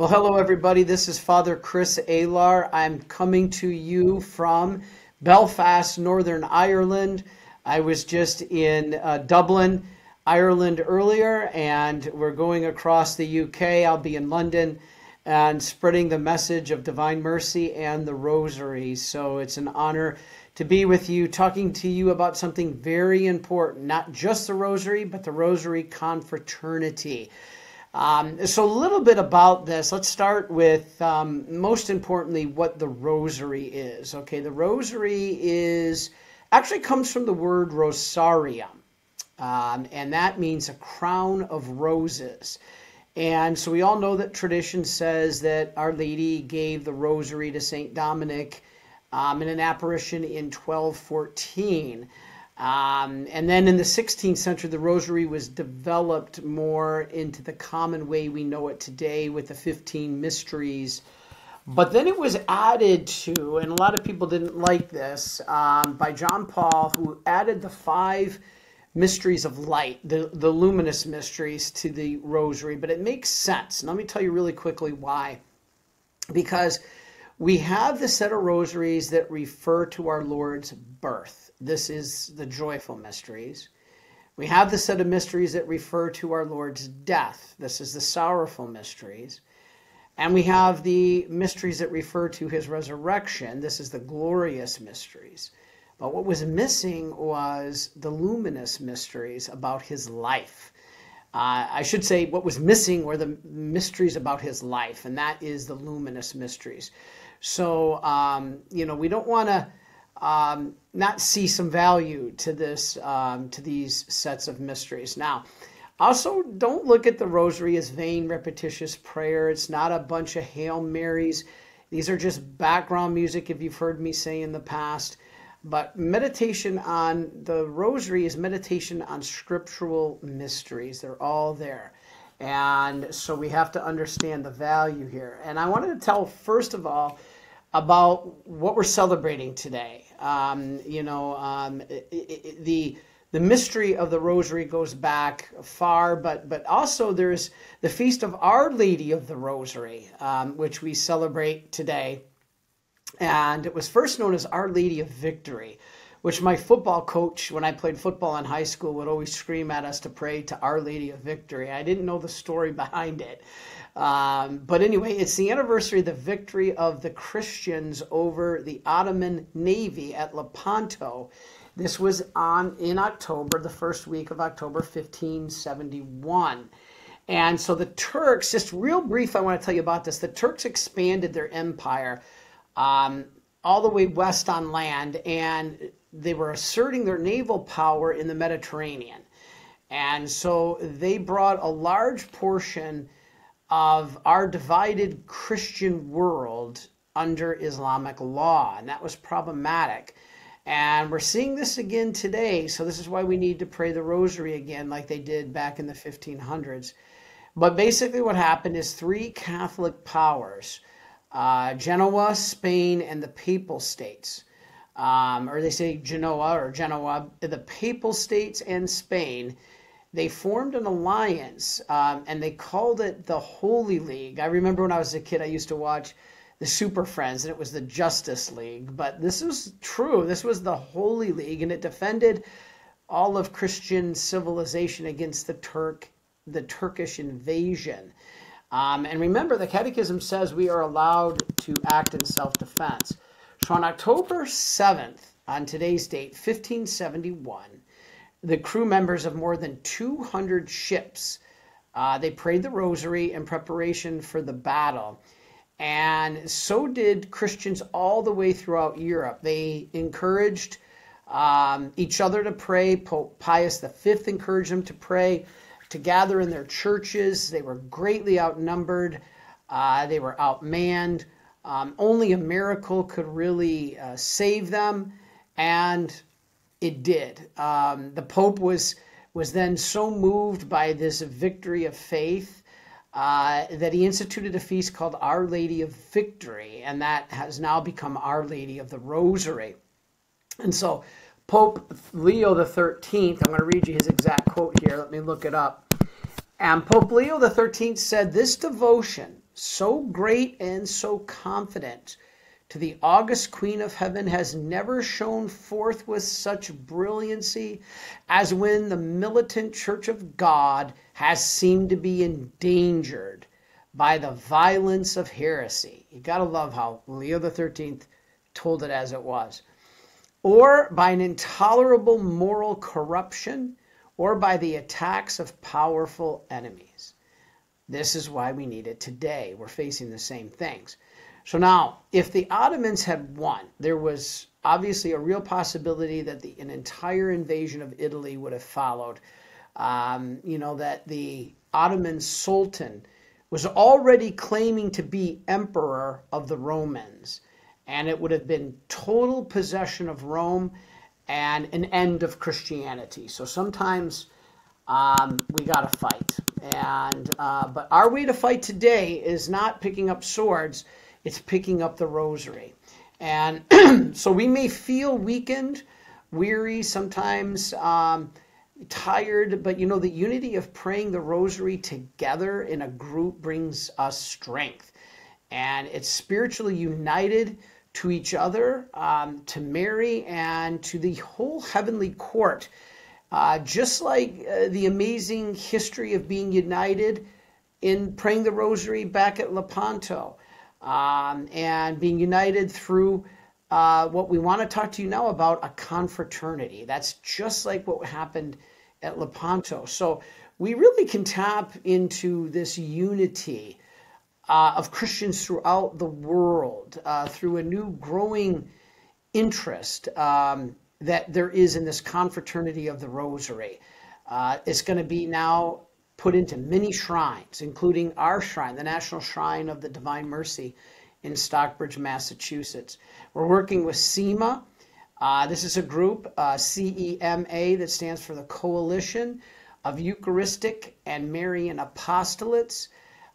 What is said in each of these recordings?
Well, hello, everybody. This is Father Chris Alar. I'm coming to you from Belfast, Northern Ireland. I was just in uh, Dublin, Ireland earlier, and we're going across the UK. I'll be in London and spreading the message of divine mercy and the rosary. So it's an honor to be with you, talking to you about something very important, not just the rosary, but the rosary confraternity. Um, so, a little bit about this. Let's start with, um, most importantly, what the rosary is. Okay, the rosary is actually comes from the word rosarium, um, and that means a crown of roses. And so, we all know that tradition says that Our Lady gave the rosary to Saint Dominic um, in an apparition in 1214. Um, and then in the 16th century, the rosary was developed more into the common way we know it today with the 15 mysteries. But then it was added to, and a lot of people didn't like this, um, by John Paul, who added the five mysteries of light, the, the luminous mysteries, to the rosary. But it makes sense. And let me tell you really quickly why. Because we have the set of rosaries that refer to our Lord's birth this is the joyful mysteries. We have the set of mysteries that refer to our Lord's death. This is the sorrowful mysteries. And we have the mysteries that refer to his resurrection. This is the glorious mysteries. But what was missing was the luminous mysteries about his life. Uh, I should say, what was missing were the mysteries about his life, and that is the luminous mysteries. So, um, you know, we don't want to um, not see some value to this um, to these sets of mysteries. Now, also don't look at the rosary as vain, repetitious prayer. It's not a bunch of Hail Marys. These are just background music, if you've heard me say in the past. But meditation on the rosary is meditation on scriptural mysteries. They're all there. And so we have to understand the value here. And I wanted to tell, first of all, about what we're celebrating today. Um, you know, um, it, it, the the mystery of the Rosary goes back far, but but also there's the feast of Our Lady of the Rosary, um, which we celebrate today, and it was first known as Our Lady of Victory. Which my football coach, when I played football in high school, would always scream at us to pray to Our Lady of Victory. I didn't know the story behind it. Um, but anyway, it's the anniversary of the victory of the Christians over the Ottoman Navy at Lepanto. This was on in October, the first week of October 1571. And so the Turks, just real brief, I want to tell you about this. The Turks expanded their empire um, all the way west on land, and they were asserting their naval power in the Mediterranean. And so they brought a large portion of our divided Christian world under Islamic law, and that was problematic. And we're seeing this again today, so this is why we need to pray the rosary again, like they did back in the 1500s. But basically, what happened is three Catholic powers uh, Genoa, Spain, and the Papal States. Um, or they say Genoa or Genoa, the Papal States and Spain they formed an alliance um, and they called it the Holy League. I remember when I was a kid, I used to watch the Super Friends and it was the Justice League. But this was true. This was the Holy League and it defended all of Christian civilization against the Turk, the Turkish invasion. Um, and remember, the Catechism says we are allowed to act in self defense. On October 7th, on today's date, 1571, the crew members of more than 200 ships. Uh, they prayed the rosary in preparation for the battle. And so did Christians all the way throughout Europe. They encouraged um, each other to pray. Pope Pius V encouraged them to pray, to gather in their churches. They were greatly outnumbered, uh, they were outmanned. Um, only a miracle could really uh, save them. And it did. Um, the Pope was was then so moved by this victory of faith uh, that he instituted a feast called Our Lady of Victory, and that has now become Our Lady of the Rosary. And so, Pope Leo the Thirteenth. I'm going to read you his exact quote here. Let me look it up. And Pope Leo the Thirteenth said, "This devotion." So great and so confident to the august Queen of Heaven has never shone forth with such brilliancy as when the militant Church of God has seemed to be endangered by the violence of heresy. You got to love how Leo XIII told it as it was. Or by an intolerable moral corruption, or by the attacks of powerful enemies. This is why we need it today. We're facing the same things. So now, if the Ottomans had won, there was obviously a real possibility that the, an entire invasion of Italy would have followed. Um, you know, that the Ottoman Sultan was already claiming to be emperor of the Romans, and it would have been total possession of Rome and an end of Christianity. So sometimes um, we got to fight. And uh, but our way to fight today is not picking up swords it's picking up the rosary. And so we may feel weakened, weary, sometimes um, tired, but you know, the unity of praying the rosary together in a group brings us strength. And it's spiritually united to each other, um, to Mary, and to the whole heavenly court. Uh, just like uh, the amazing history of being united in praying the rosary back at Lepanto um, and being united through uh, what we want to talk to you now about a confraternity. That's just like what happened at Lepanto. So we really can tap into this unity uh, of Christians throughout the world uh, through a new growing interest um, that there is in this confraternity of the Rosary. Uh, it's going to be now put into many shrines, including our shrine, the National Shrine of the Divine Mercy in Stockbridge, Massachusetts. We're working with CEMA. Uh, this is a group, uh, CEMA, that stands for the Coalition of Eucharistic and Marian Apostolates.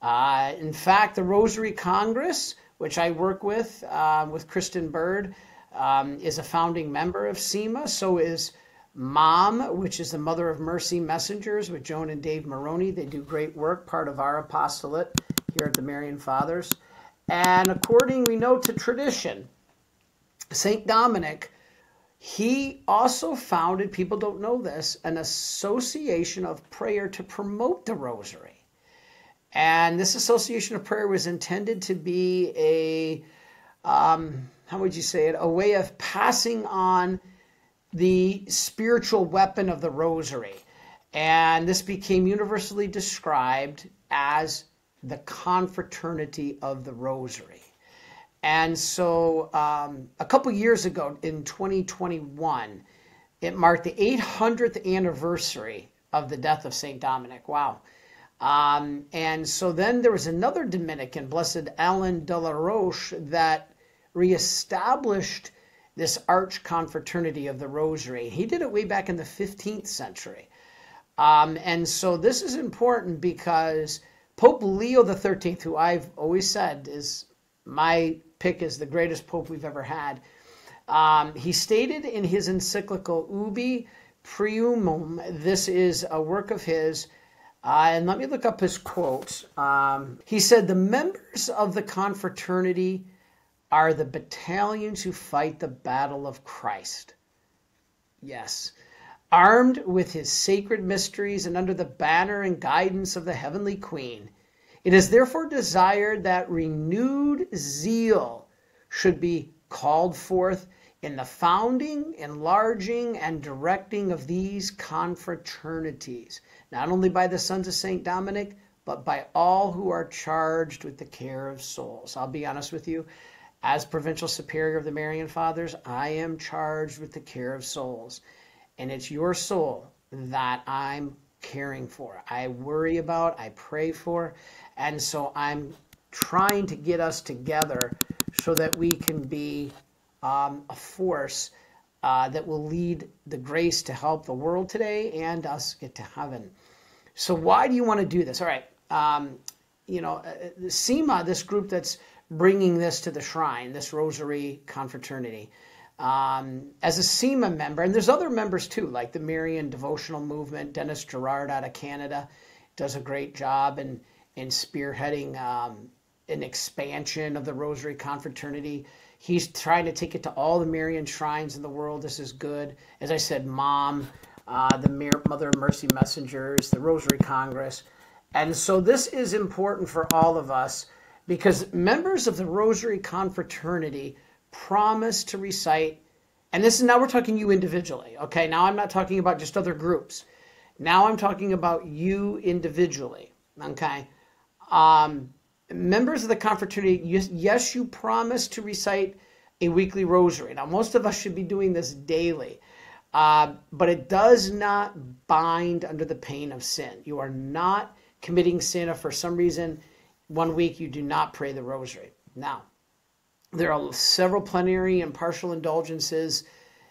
Uh, in fact, the Rosary Congress, which I work with, uh, with Kristen Bird, um, is a founding member of CEMA. So is Mom, which is the Mother of Mercy Messengers with Joan and Dave Maroney. They do great work, part of our apostolate here at the Marian Fathers. And according, we know, to tradition, St. Dominic, he also founded, people don't know this, an association of prayer to promote the rosary. And this association of prayer was intended to be a, um, how would you say it, a way of passing on the spiritual weapon of the rosary. And this became universally described as the confraternity of the rosary. And so um, a couple years ago in 2021, it marked the 800th anniversary of the death of St. Dominic. Wow. Um, and so then there was another Dominican, Blessed Alan de la Roche, that reestablished this arch confraternity of the Rosary. He did it way back in the 15th century. Um, and so this is important because Pope Leo XIII, who I've always said is my pick is the greatest pope we've ever had, um, he stated in his encyclical Ubi Primum, this is a work of his, uh, and let me look up his quote. Um, he said, The members of the confraternity are the battalions who fight the battle of Christ. Yes. Armed with his sacred mysteries and under the banner and guidance of the heavenly Queen, it is therefore desired that renewed zeal should be called forth in the founding, enlarging, and directing of these confraternities, not only by the sons of St. Dominic, but by all who are charged with the care of souls. I'll be honest with you, as provincial superior of the Marian Fathers, I am charged with the care of souls. And it's your soul that I'm caring for. I worry about, I pray for. And so I'm trying to get us together so that we can be um, a force uh, that will lead the grace to help the world today and us get to heaven. So, why do you want to do this? All right. Um, you know, uh, uh this group that's bringing this to the shrine, this rosary confraternity. Um, as a CEMA member, and there's other members too, like the Marian Devotional Movement. Dennis Gerard out of Canada does a great job in in spearheading um, an expansion of the Rosary Confraternity. He's trying to take it to all the Marian shrines in the world. This is good. As I said, Mom, uh, the Mother of Mercy Messengers, the Rosary Congress. And so this is important for all of us because members of the Rosary Confraternity promise to recite, and this is now we're talking you individually, okay? Now I'm not talking about just other groups. Now I'm talking about you individually, okay? Um, members of the confraternity, yes, you promise to recite a weekly rosary. Now, most of us should be doing this daily, uh, but it does not bind under the pain of sin. You are not committing sin if for some reason one week you do not pray the rosary. Now, there are several plenary and partial indulgences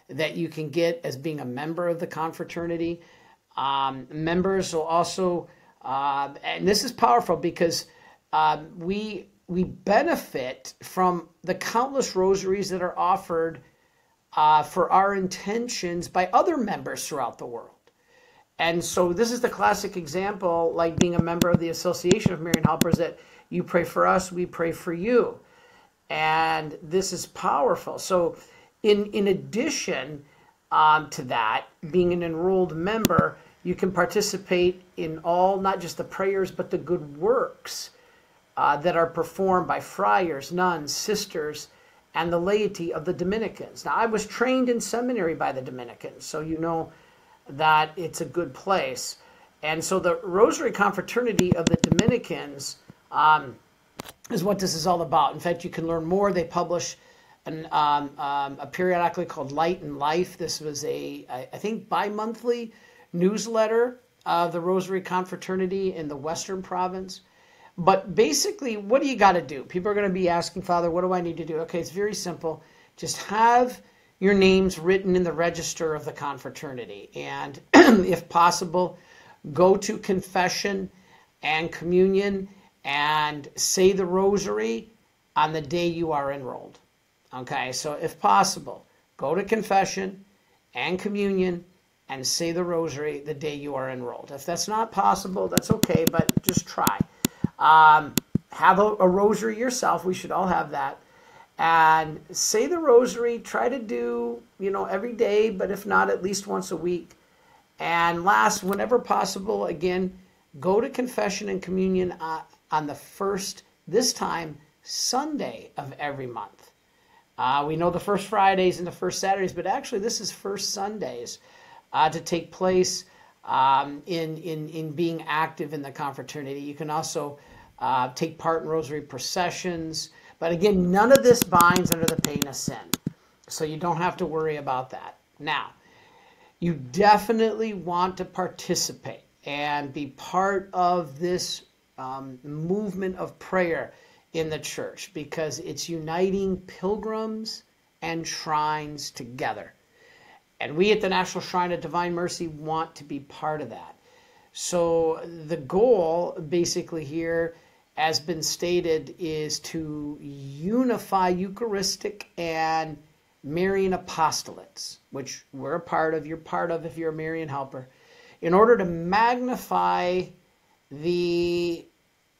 that you can get as being a member of the confraternity. Um, members will also, uh, and this is powerful because um, we we benefit from the countless rosaries that are offered uh, for our intentions by other members throughout the world. And so this is the classic example, like being a member of the Association of Marian Helpers, that you pray for us, we pray for you. And this is powerful. So in, in addition um, to that, being an enrolled member, you can participate in all, not just the prayers, but the good works uh, that are performed by friars, nuns, sisters, and the laity of the Dominicans. Now, I was trained in seminary by the Dominicans, so you know that it's a good place. And so the Rosary Confraternity of the Dominicans um, is what this is all about. In fact, you can learn more. They publish an, um, um, a periodically called Light and Life. This was a, I think, bi monthly newsletter of the Rosary Confraternity in the Western Province. But basically, what do you got to do? People are going to be asking, Father, what do I need to do? Okay, it's very simple. Just have your names written in the register of the confraternity. And if possible, go to confession and communion and say the rosary on the day you are enrolled. Okay, so if possible, go to confession and communion and say the rosary the day you are enrolled. If that's not possible, that's okay, but just try. Um, have a, a rosary yourself. We should all have that and say the rosary try to do you know every day but if not at least once a week. And last whenever possible again go to confession and communion uh, on the first this time sunday of every month. Uh, we know the first fridays and the first saturdays but actually this is first sundays uh, to take place um, in, in, in being active in the confraternity. You can also uh, take part in rosary processions but again, none of this binds under the pain of sin. So you don't have to worry about that. Now, you definitely want to participate and be part of this um, movement of prayer in the church because it's uniting pilgrims and shrines together. And we at the National Shrine of Divine Mercy want to be part of that. So the goal basically here has been stated, is to unify Eucharistic and Marian apostolates, which we're a part of, you're part of if you're a Marian helper, in order to magnify the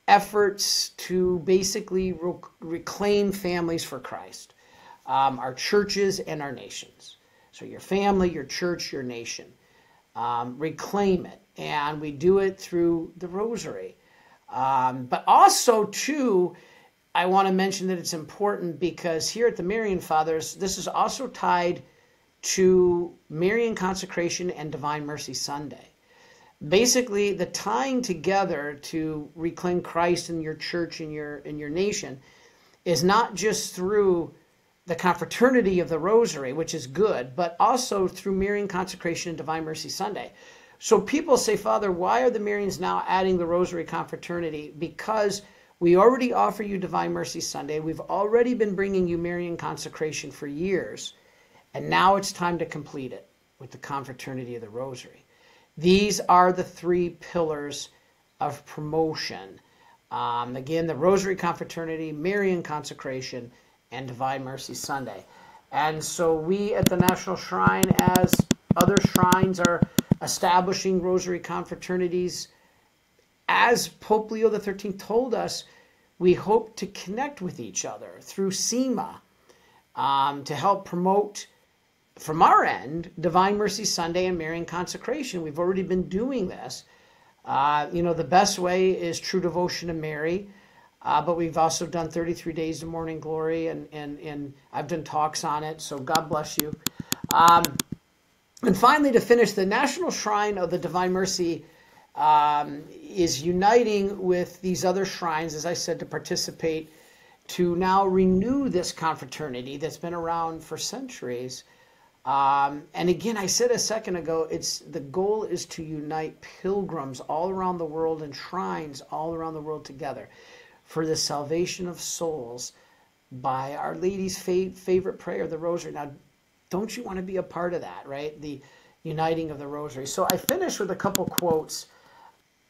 efforts to basically reclaim families for Christ, um, our churches and our nations. So, your family, your church, your nation. Um, reclaim it. And we do it through the rosary. Um, but also, too, I want to mention that it's important because here at the Marian Fathers, this is also tied to Marian consecration and Divine Mercy Sunday. Basically, the tying together to reclaim Christ in your church and your in your nation is not just through the confraternity of the Rosary, which is good, but also through Marian consecration and Divine Mercy Sunday. So people say, Father, why are the Marians now adding the Rosary Confraternity? Because we already offer you Divine Mercy Sunday. We've already been bringing you Marian consecration for years. And now it's time to complete it with the Confraternity of the Rosary. These are the three pillars of promotion. Um, again, the Rosary Confraternity, Marian consecration, and Divine Mercy Sunday. And so we at the National Shrine, as other shrines are establishing rosary confraternities. As Pope Leo XIII told us, we hope to connect with each other through CEMA um, to help promote, from our end, Divine Mercy Sunday and Marian Consecration. We've already been doing this. Uh, you know, the best way is True Devotion to Mary. Uh, but we've also done 33 Days of Morning Glory, and, and, and I've done talks on it, so God bless you. Um, and finally, to finish, the National Shrine of the Divine Mercy um, is uniting with these other shrines, as I said, to participate, to now renew this confraternity that's been around for centuries. Um, and again, I said a second ago, it's the goal is to unite pilgrims all around the world and shrines all around the world together for the salvation of souls by Our Lady's fa- favorite prayer, the Rosary. Now, don't you want to be a part of that, right? The uniting of the Rosary. So I finish with a couple quotes.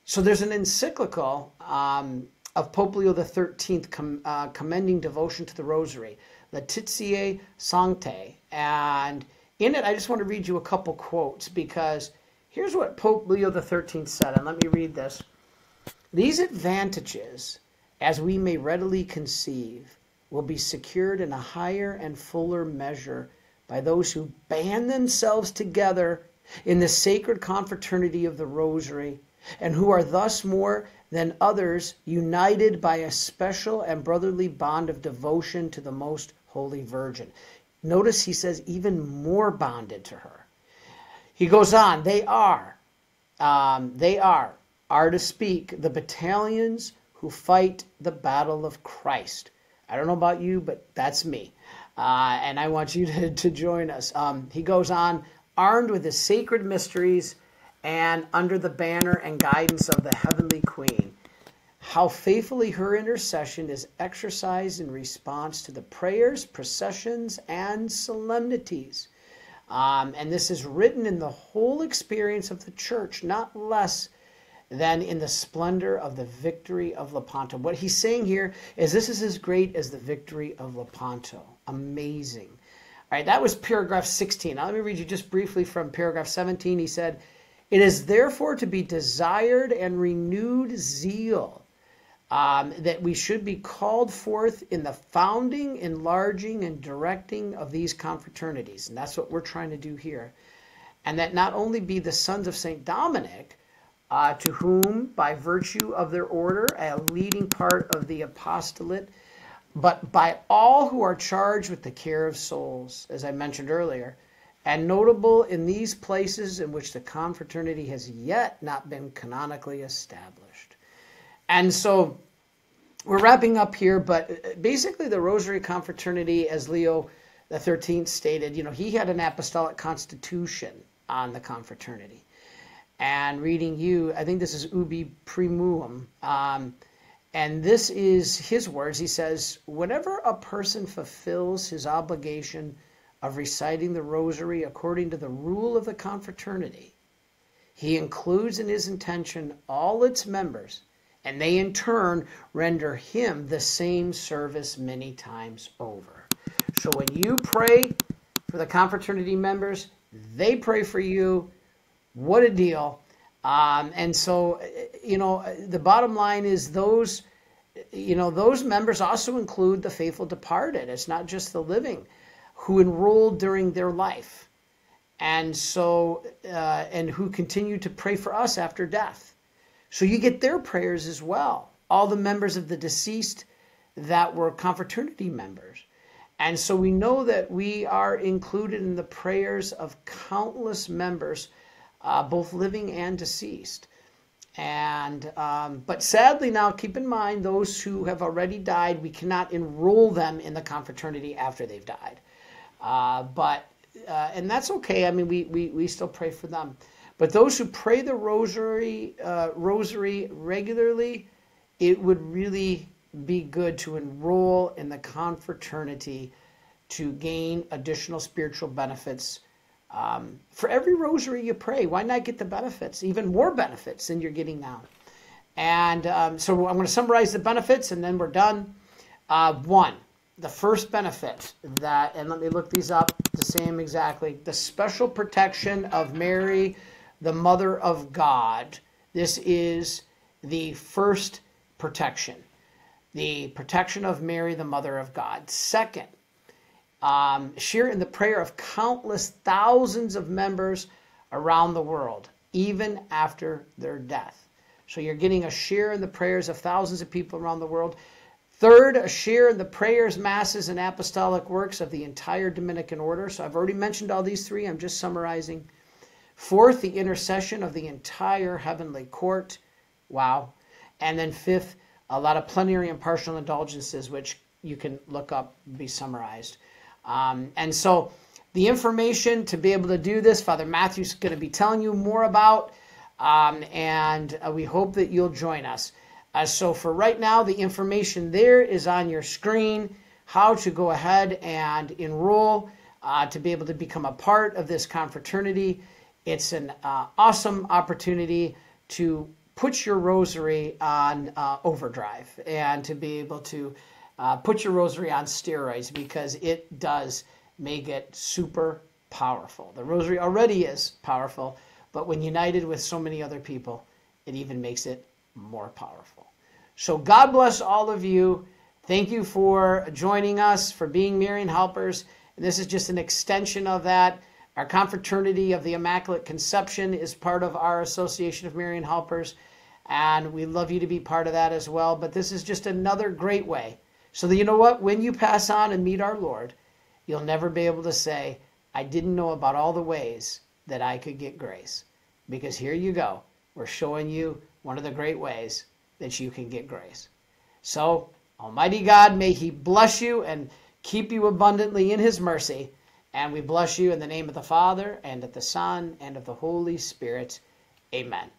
So there's an encyclical um, of Pope Leo XIII com- uh, commending devotion to the Rosary, Laetitia Sanctae. And in it, I just want to read you a couple quotes because here's what Pope Leo XIII said. And let me read this. These advantages as we may readily conceive, will be secured in a higher and fuller measure by those who band themselves together in the sacred confraternity of the Rosary, and who are thus more than others united by a special and brotherly bond of devotion to the Most Holy Virgin. Notice he says, even more bonded to her. He goes on, they are, um, they are, are to speak, the battalions who fight the battle of Christ. I don't know about you, but that's me. Uh, and I want you to, to join us. Um, he goes on, armed with the sacred mysteries and under the banner and guidance of the heavenly queen. How faithfully her intercession is exercised in response to the prayers, processions, and solemnities. Um, and this is written in the whole experience of the church, not less than in the splendor of the victory of Lepanto. What he's saying here is this is as great as the victory of Lepanto. Amazing. All right, that was paragraph 16. Now let me read you just briefly from paragraph 17. He said, It is therefore to be desired and renewed zeal um, that we should be called forth in the founding, enlarging, and directing of these confraternities. And that's what we're trying to do here. And that not only be the sons of St. Dominic, uh, to whom, by virtue of their order, a leading part of the apostolate, but by all who are charged with the care of souls, as I mentioned earlier, and notable in these places in which the confraternity has yet not been canonically established. And so we're wrapping up here, but basically the Rosary Confraternity, as Leo 13th stated, you know, he had an apostolic constitution on the confraternity and reading you. I think this is ubi primum. Um, and this is his words. He says, Whenever a person fulfills his obligation of reciting the rosary according to the rule of the confraternity, he includes in his intention all its members, and they in turn render him the same service many times over. So when you pray for the confraternity members, they pray for you what a deal. Um, and so, you know, the bottom line is those, you know, those members also include the faithful departed. It's not just the living who enrolled during their life. And so, uh, and who continue to pray for us after death. So you get their prayers as well. All the members of the deceased that were confraternity members. And so we know that we are included in the prayers of countless members uh, both living and deceased. And um, but sadly now, keep in mind those who have already died, we cannot enroll them in the confraternity after they've died. Uh, but uh, and that's okay. I mean, we, we we still pray for them. But those who pray the rosary uh, rosary regularly, it would really be good to enroll in the confraternity to gain additional spiritual benefits um, for every rosary you pray, why not get the benefits, even more benefits than you're getting now? And um, so I'm going to summarize the benefits and then we're done. Uh, one, the first benefit that, and let me look these up the same exactly the special protection of Mary, the Mother of God. This is the first protection. the protection of Mary, the Mother of God. Second, um, share in the prayer of countless thousands of members around the world, even after their death. So you're getting a share in the prayers of thousands of people around the world. Third, a share in the prayers, masses, and apostolic works of the entire Dominican order. So I've already mentioned all these three, I'm just summarizing. Fourth, the intercession of the entire heavenly court. Wow. And then fifth, a lot of plenary and partial indulgences, which you can look up, be summarized. Um, and so the information to be able to do this, Father Matthew's going to be telling you more about, um, and uh, we hope that you'll join us. Uh, so for right now, the information there is on your screen, how to go ahead and enroll uh, to be able to become a part of this confraternity. It's an uh, awesome opportunity to put your rosary on uh, overdrive and to be able to uh, put your rosary on steroids because it does make it super powerful. The rosary already is powerful, but when united with so many other people, it even makes it more powerful. So God bless all of you. Thank you for joining us, for being Marian helpers. And this is just an extension of that. Our confraternity of the Immaculate Conception is part of our Association of Marian Helpers, and we love you to be part of that as well. But this is just another great way. So that you know what? When you pass on and meet our Lord, you'll never be able to say, I didn't know about all the ways that I could get grace. Because here you go. We're showing you one of the great ways that you can get grace. So, Almighty God, may He bless you and keep you abundantly in His mercy. And we bless you in the name of the Father, and of the Son, and of the Holy Spirit. Amen.